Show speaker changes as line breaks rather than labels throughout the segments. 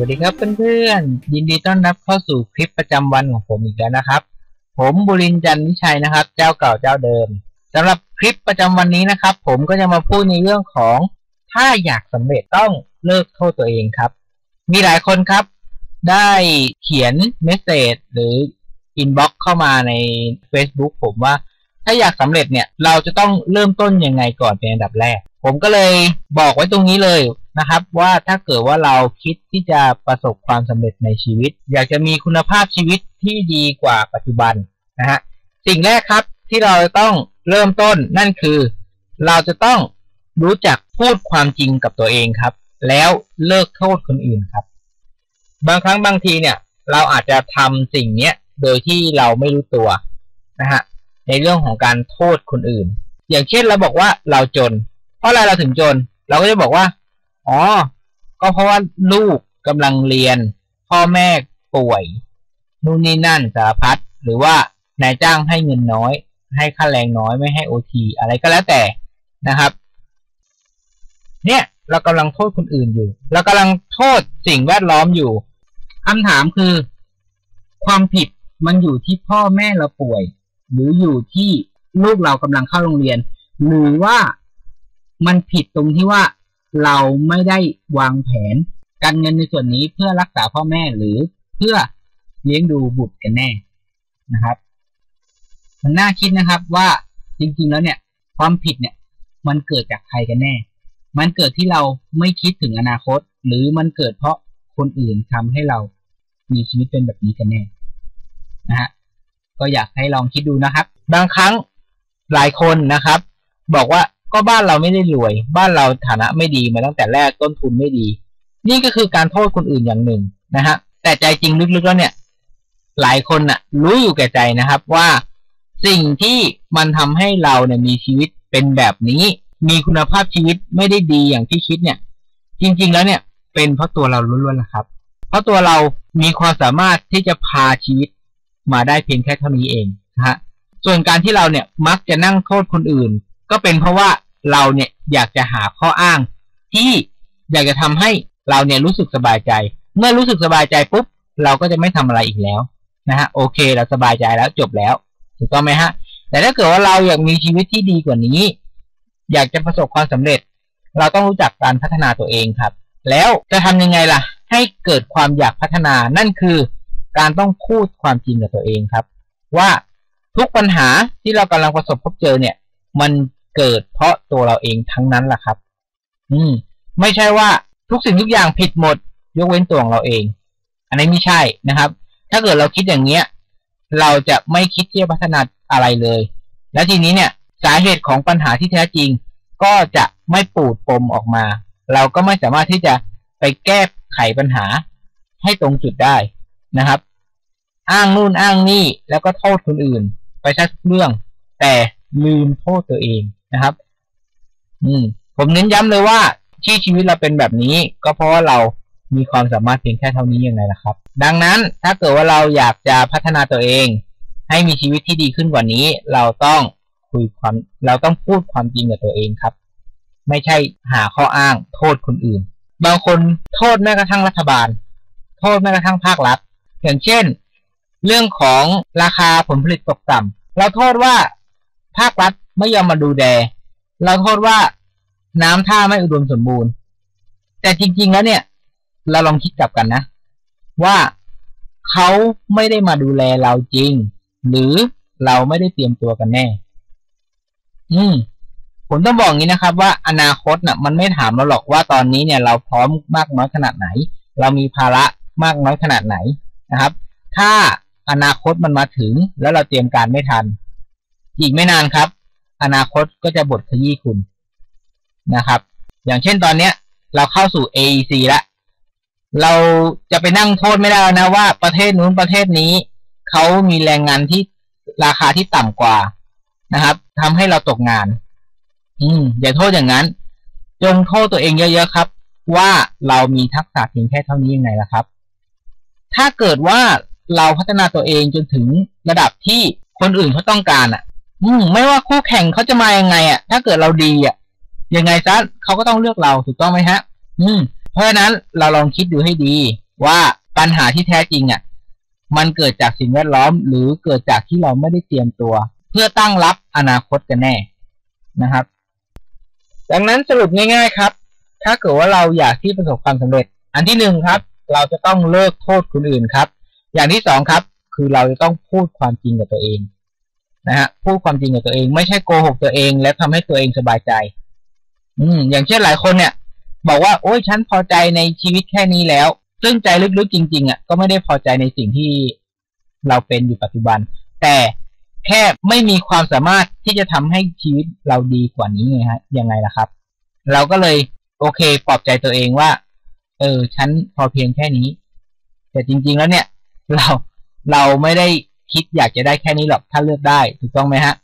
สวัสดีครับเพื่อนๆ ยินดีต้อนรับเข้าสู่คลิปประจำวันของผมอีกแล้วนะครับ ผมบุรินทร์จันทร์นิชัยนะครับ เจ้าเก่าเจ้าเดิมสำหรับคลิปประจำวันนี้นะครับ ผมก็จะมาพูดในเรื่องของ ถ้าอยากสำเร็จต้องเลิกโทษตัวเองครับ มีหลายคนครับ ได้เขียน message หรือ inbox เข้ามาใน Facebook ผมว่าถ้าอยากสำเร็จเนี่ยเราจะต้องเริ่มต้นยังไงก่อนเป็นอันดับแรก ผมก็เลยบอกไว้ตรงนี้เลย นะครับ ว่าถ้าเกิดว่าเราคิดที่จะประสบความสำเร็จในชีวิต อยากจะมีคุณภาพชีวิตที่ดีกว่าปัจจุบันนะฮะสิ่งแรกครับที่เราจะต้องเริ่มต้นนั่นคือ เราจะต้องรู้จักพูดความจริงกับตัวเองครับ แล้วเลิกโทษคนอื่นครับ บางครั้งบางทีเนี่ย เราอาจจะทำสิ่งเนี้ยโดยที่เราไม่รู้ตัวนะฮะในเรื่องของการโทษคนอื่น อย่างเช่นเราบอกว่าเราจน เพราะอะไรเราถึงจน เราก็จะบอกว่า อ๋อ ก็เพราะว่าลูกกำลังเรียน พ่อแม่ป่วย นู่นนี่นั่นสารพัดหรือว่านายจ้างให้เงินน้อย ให้ค่าแรงน้อยไม่ให้โอทีอะไรก็แล้วแต่นะครับ เนี่ยเรากำลังโทษคนอื่นอยู่เรากำลังโทษสิ่งแวดล้อมอยู่คำถามคือ ความผิดมันอยู่ที่พ่อแม่เราป่วย หรืออยู่ที่ลูกเรากำลังเข้าโรงเรียน หรือว่ามันผิดตรงที่ว่า เราไม่ได้วางแผน การเงินในส่วนนี้เพื่อรักษาพ่อแม่หรือเพื่อเลี้ยงดูบุตรกันแน่นะครับ มันน่าคิดนะครับว่าจริงๆแล้วเนี่ย ความผิดเนี่ย มันเกิดจากใครกันแน่ มันเกิดที่เราไม่คิดถึงอนาคต หรือมันเกิดเพราะคนอื่นทำให้เรามีชีวิตเป็นแบบนี้กันแน่นะฮะก็อยากให้ลองคิดดูนะครับ บางครั้งหลายคนนะครับ บอกว่า ก็บ้านเราไม่ได้รวย บ้านเราฐานะไม่ดีมาตั้งแต่แรกต้นทุนไม่ดี นี่ก็คือการโทษคนอื่นอย่างหนึ่งนะฮะแต่ใจจริงลึกๆแล้วเนี่ย หลายคนน่ะ รู้อยู่แก่ใจนะครับว่าสิ่งที่มันทำให้เราเนี่ยมีชีวิตเป็นแบบนี้ มีคุณภาพชีวิตไม่ได้ดีอย่างที่คิดเนี่ย จริง ๆ แล้วเนี่ย เป็นเพราะตัวเราล้วนๆนะครับ เพราะตัวเรามีความสามารถที่จะพาชีวิตมาได้เพียงแค่เท่านี้เองนะฮะส่วนการที่เราเนี่ยมักจะนั่งโทษคนอื่น ก็เป็นเพราะว่า เราเนี่ยอยากจะหาข้ออ้าง ที่อยากจะทำให้เราเนี่ยรู้สึกสบายใจ เมื่อรู้สึกสบายใจปุ๊บเราก็จะไม่ทำอะไรอีกแล้วนะฮะโอเค เราสบายใจแล้วจบแล้วถูกต้องไหมฮะ แต่ถ้าเกิดว่าเราอยากมีชีวิตที่ดีกว่านี้ อยากจะประสบความสำเร็จ เราต้องรู้จักการพัฒนาตัวเองครับ แล้วจะทำยังไงล่ะ ให้เกิดความอยากพัฒนานั่นคือการต้องพูดความจริงกับตัวเองครับ ว่าทุกปัญหาที่เรากำลังประสบพบเจอเนี่ย มัน เกิดเพราะตัวเราเองทั้งนั้นแหละครับ อืม ไม่ใช่ว่าทุกสิ่งทุกอย่างผิดหมด ยกเว้นตัวของเราเอง อันนี้ไม่ใช่นะครับ ถ้าเกิดเราคิดอย่างเนี้ย เราจะไม่คิดที่จะพัฒนาอะไรเลย และทีนี้เนี่ยสาเหตุของปัญหาที่แท้จริง ก็จะไม่ปูดปมออกมา เราก็ไม่สามารถที่จะไปแก้ไขปัญหาให้ตรงจุดได้นะครับ อ้างนู่นอ้างนี่แล้วก็โทษคนอื่น ไปใช้ทุกเรื่อง แต่ลืมโทษตัวเอง นะครับ อืม ผมเน้นย้ำเลยว่าที่ชีวิตเราเป็นแบบนี้ ก็เพราะว่าเรามีความสามารถเพียงแค่เท่านี้ยังไงล่ะครับ ดังนั้นถ้าเกิดว่าเราอยากจะพัฒนาตัวเอง ให้มีชีวิตที่ดีขึ้นกว่านี้ เราต้องคุยความ เราต้องพูดความจริงกับตัวเองครับ ไม่ใช่หาข้ออ้าง โทษคนอื่น บางคนโทษแม้กระทั่งรัฐบาล โทษแม้กระทั่งภาครัฐ อย่างเช่น เรื่องของราคาผลผลิตตกต่ำเราโทษว่าภาครัฐ ไม่ยอมมาดูแลเราโทษว่าน้ำท่าไม่อุดมสมบูรณ์ แต่จริง ๆ แล้วเนี่ย เราลองคิดกลับกันนะ ว่าเขาไม่ได้มาดูแลเราจริง หรือเราไม่ได้เตรียมตัวกันแน่ อืมผมต้องบอกงี้นะครับ ว่าอนาคตนะ่ะ มันไม่ถามเราหรอกว่าตอนนี้เนี่ย เราพร้อมมากน้อยขนาดไหน เรามีภาระมากน้อยขนาดไหนนะครับ ถ้าอนาคตมันมาถึงแล้วเราเตรียมการไม่ทัน อีกไม่นานครับ อนาคตก็จะบทขยี้คุณนะครับ อย่างเช่นตอนเนี้ย เราเข้าสู่ AEC แล้วเราจะไปนั่งโทษไม่ได้นะว่าประเทศนู้นประเทศนี้เขามีแรงงานที่ราคาที่ต่ำกว่านะครับทำให้เราตกงาน อืม อย่าโทษอย่างนั้น จงโทษตัวเองเยอะๆครับ ว่าเรามีทักษะเพียงแค่เท่านี้ยังไงล่ะครับ ถ้าเกิดว่าเราพัฒนาตัวเองจนถึงระดับที่คนอื่นเขาต้องการอะ อืมไม่ว่าคู่แข่งเขาจะมายังไงอะ ถ้าเกิดเราดีอะ ยังไงซะเขาก็ต้องเลือกเราถูกต้องไหมฮะ อืม เพราะฉะนั้นเราลองคิดดูให้ดี ว่าปัญหาที่แท้จริงอะ มันเกิดจากสิ่งแวดล้อม หรือเกิดจากที่เราไม่ได้เตรียมตัว เพื่อตั้งรับอนาคตกันแน่นะครับ ดังนั้นสรุปง่าย ๆครับ ถ้าเกิดว่าเราอยากที่ประสบความสำเร็จ อันที่หนึ่งครับ เราจะต้องเลิกโทษคนอื่นครับ อย่างที่สองครับ คือเราจะต้องพูดความจริงกับตัวเอง นะฮะพูดความจริงกับตัวเอง ไม่ใช่โกหกตัวเอง แล้วทำให้ตัวเองสบายใจ อืม อย่างเช่นหลายคนเนี่ย บอกว่าโอ้ยฉันพอใจในชีวิตแค่นี้แล้ว ซึ่งใจลึกๆจริง ๆอะก็ไม่ได้พอใจในสิ่งที่เราเป็นอยู่ปัจจุบัน แต่แค่ไม่มีความสามารถที่จะทำให้ชีวิตเราดีกว่านี้ไงฮะยังไงล่ะครับ เราก็เลยโอเคปลอบใจตัวเองว่า เออ ฉันพอเพียงแค่นี้ แต่จริง ๆ แล้วเนี่ย เราเราไม่ได้ คิดอยากจะได้แค่นี้หรอกถ้าเลือกได้ถูกต้องไหมฮะ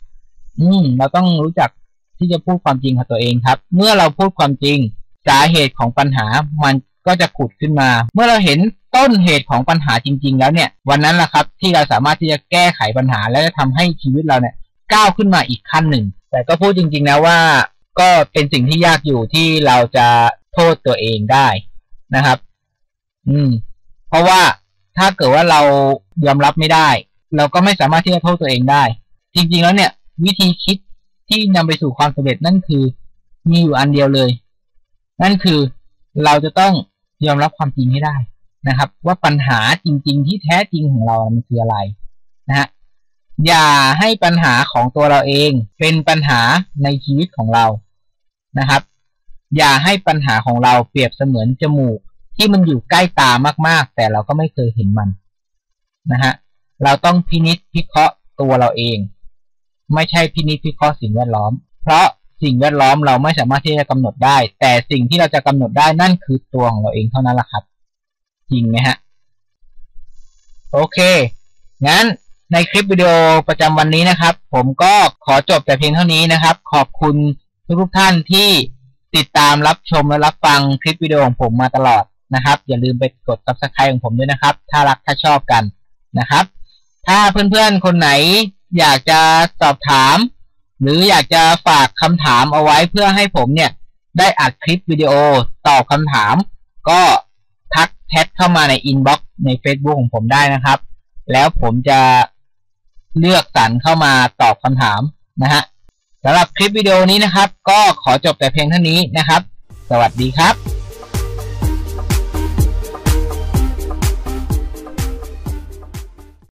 อืม เราต้องรู้จักที่จะพูดความจริงกับตัวเองครับ เมื่อเราพูดความจริงสาเหตุของปัญหามันก็จะขุดขึ้นมา เมื่อเราเห็นต้นเหตุของปัญหาจริง ๆ แล้วเนี่ย วันนั้นแหละครับ ที่เราสามารถที่จะแก้ไขปัญหา และจะทำให้ชีวิตเราเนี่ยก้าวขึ้นมาอีกขั้นหนึ่ง แต่ก็พูดจริง ๆ นะว่า ก็เป็นสิ่งที่ยากอยู่ที่เราจะโทษตัวเองได้นะครับ อืม เพราะว่าถ้าเกิดว่าเรายอมรับไม่ได้ เราก็ไม่สามารถที่จะโทษตัวเองได้ จริง ๆ แล้วเนี่ย วิธีคิดที่นำไปสู่ความสำเร็จนั่นคือมีอยู่อันเดียวเลย นั่นคือเราจะต้องยอมรับความจริงให้ได้นะครับ ว่าปัญหาจริง ๆ ที่แท้จริงของเรามันคืออะไรนะฮะอย่าให้ปัญหาของตัวเราเองเป็นปัญหาในชีวิตของเรานะครับ อย่าให้ปัญหาของเราเปรียบเสมือนจมูก ที่มันอยู่ใกล้ตามากๆ แต่เราก็ไม่เคยเห็นมันนะฮะ เราต้องพินิษพิเคราะห์ตัวเราเอง ไม่ใช่พินิษพิเคราะห์สิ่งแวดล้อม เพราะสิ่งแวดล้อมเราไม่สามารถที่จะกำหนดได้ แต่สิ่งที่เราจะกำหนดได้นั่นคือตัวของเราเองเท่านั้นแหละครับ จริงไหมฮะ โอเค งั้นในคลิปวิดีโอประจำวันนี้นะครับ ผมก็ขอจบแต่เพียงเท่านี้นะครับ ขอบคุณทุกท่านที่ติดตามรับชมและรับฟังคลิปวิดีโอของผมมาตลอดนะครับ อย่าลืมไปกด subscribe ของผมด้วยนะครับ ถ้ารักถ้าชอบกันนะครับ ถ้าเพื่อนๆคนไหนอยากจะสอบถาม หรืออยากจะฝากคำถามเอาไว้เพื่อให้ผมเนี่ย ได้อัดคลิปวิดีโอตอบคำถาม ก็ทักแชทเข้ามาใน inbox ใน Facebook ของผมได้นะครับ แล้วผมจะเลือกสรรเข้ามาตอบคำถามนะฮะสำหรับคลิปวิดีโอนี้นะครับ ก็ขอจบแต่เพียงเท่านี้นะครับ สวัสดีครับ